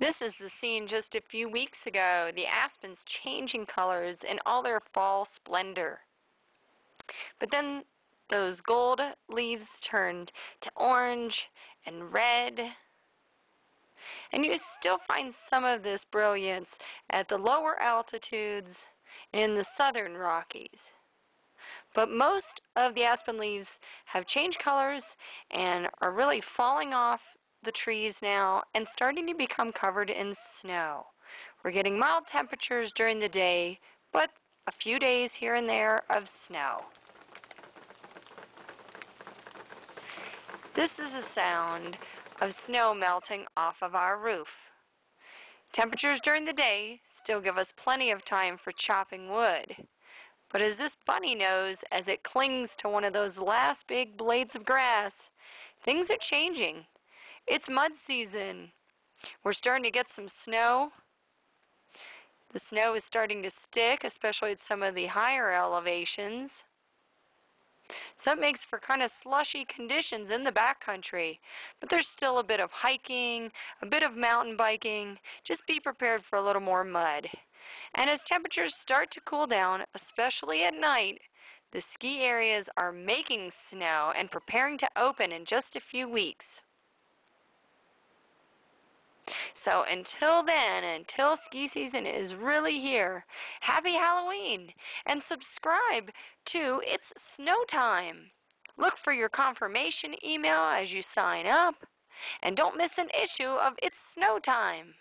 This is the scene just a few weeks ago, the aspens changing colors in all their fall splendor. But then those gold leaves turned to orange and red. And you still find some of this brilliance at the lower altitudes in the southern Rockies. But most of the aspen leaves have changed colors and are really falling off the trees now and starting to become covered in snow. We're getting mild temperatures during the day, but a few days here and there of snow. This is a sound of snow melting off of our roof. Temperatures during the day still give us plenty of time for chopping wood. But as this bunny knows as it clings to one of those last big blades of grass, things are changing. It's mud season. We're starting to get some snow. The snow is starting to stick, especially at some of the higher elevations. So it makes for kind of slushy conditions in the backcountry. But there's still a bit of hiking, a bit of mountain biking. Just be prepared for a little more mud. And as temperatures start to cool down, especially at night, the ski areas are making snow and preparing to open in just a few weeks. So until then, until ski season is really here, happy Halloween and subscribe to It's Snow Time. Look for your confirmation email as you sign up and don't miss an issue of It's Snow Time.